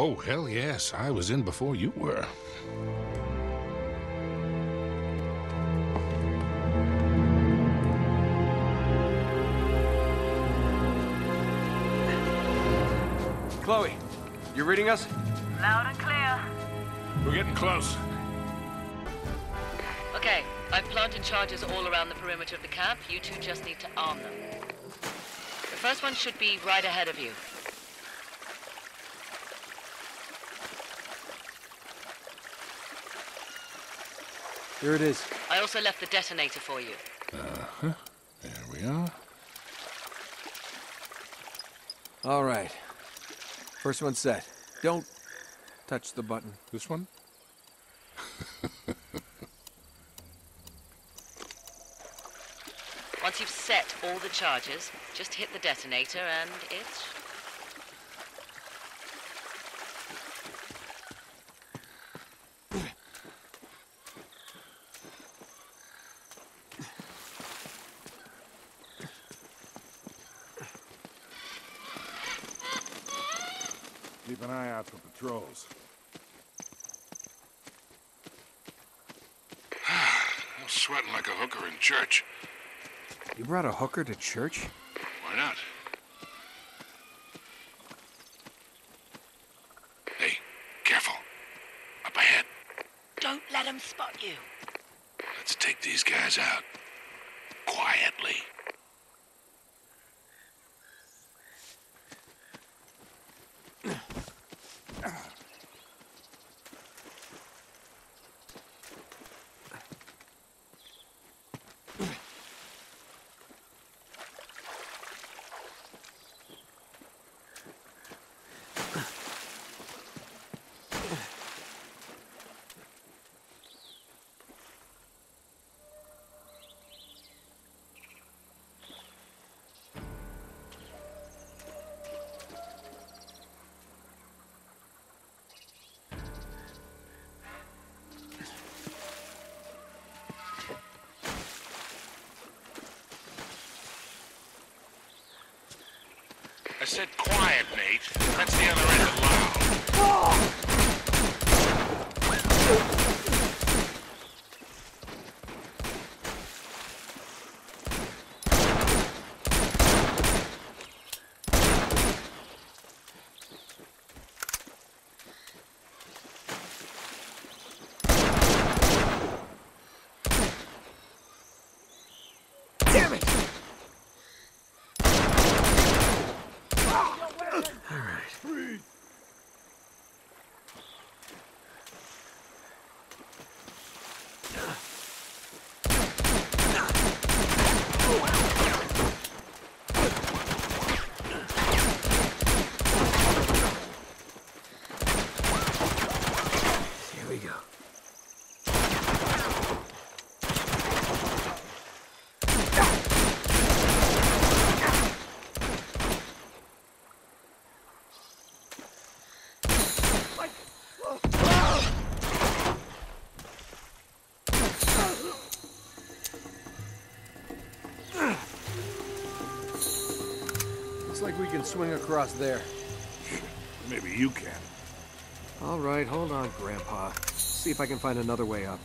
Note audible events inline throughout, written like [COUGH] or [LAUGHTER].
Oh, hell yes. I was in before you were. Chloe, you reading us? Loud and clear. We're getting close. Okay, I've planted charges all around the perimeter of the camp. You two just need to arm them. The first one should be right ahead of you. Here it is. I also left the detonator for you. Uh-huh. There we are. All right. First one set. Don't touch the button. This one? Once you've set all the charges, just hit the detonator and it's... Keep an eye out for patrols. [SIGHS] I'm sweating like a hooker in church. You brought a hooker to church? Why not? Hey, careful. Up ahead. Don't let them spot you. Let's take these guys out. Quietly. Said quiet, Nate. That's the other end of loud. Damn it! Here we go. Looks like we can swing across there. Maybe you can. All right, hold on, Grandpa. See if I can find another way up.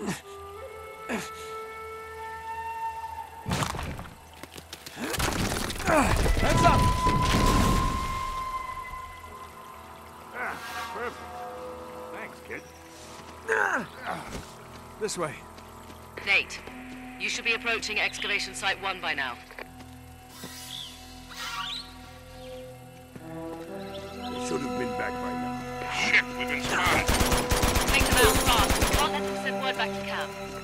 Heads up! Ah, perfect. Thanks, kid. This way. Nate, you should be approaching excavation site one by now. They should have been back by now. Shit, we've been spotted. Take them out fast. Word back to camp.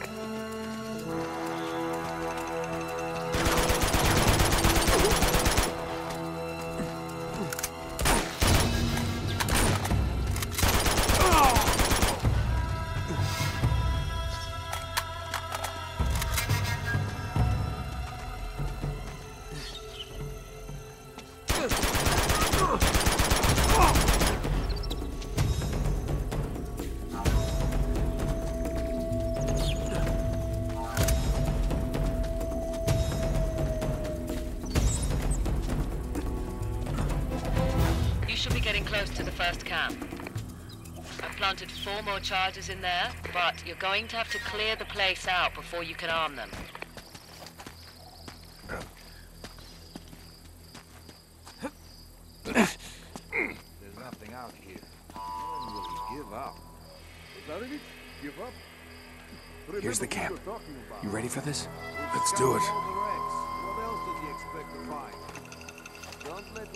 Close to the first camp. I've planted four more charges in there, but you're going to have to clear the place out before you can arm them. There's nothing out here. When will he give up? Zarevich, give up? Here's the camp. you're talking about. You ready for this? Let's do it. All the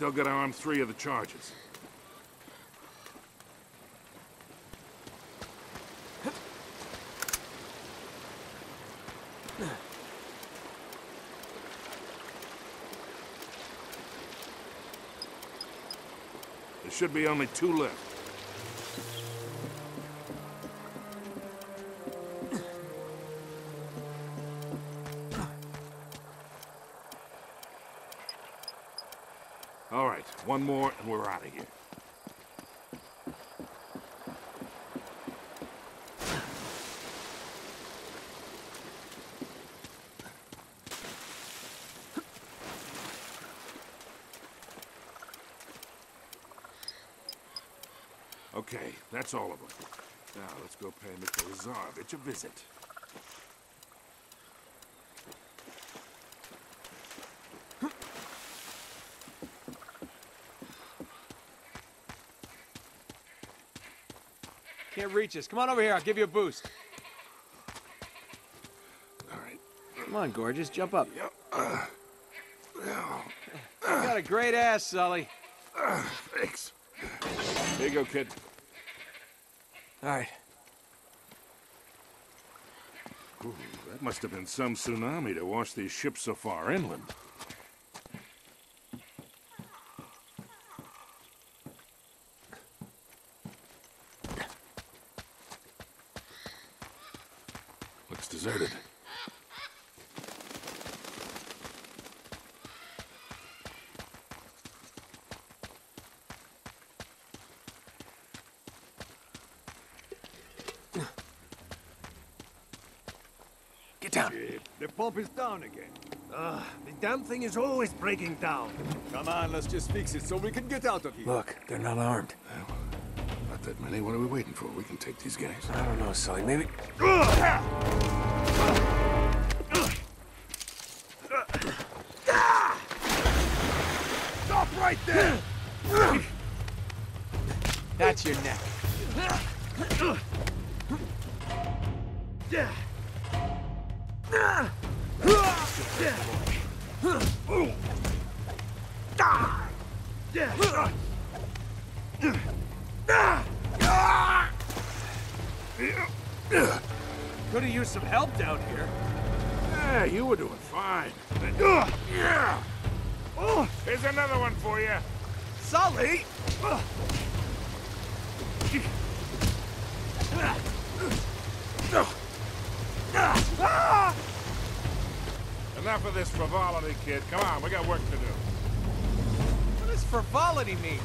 still gotta arm three of the charges. There should be only two left. All right, one more and we're out of here. Okay, that's all of them. Now, let's go pay Mr. Lazarevic a visit. Can't reach us. Come on over here. I'll give you a boost. All right. Come on, gorgeous. Jump up. Yep. Uh, You got a great ass, Sully. uh, thanks. Here you go, kid. All right. Ooh, that must have been some tsunami to wash these ships so far inland. Deserted. Get down. The pump is down again. Ah, the damn thing is always breaking down. Come on, let's just fix it so we can get out of here. Look, they're not armed. Not that many. What are we waiting for? We can take these guys. I don't know, Sully. Maybe. Stop right there! to your neck. Could have used some help down here. Yeah, you were doing fine. Yeah. Oh, here's another one for you. Sully! Enough of this frivolity, kid. Come on, we got work to do. What does frivolity mean?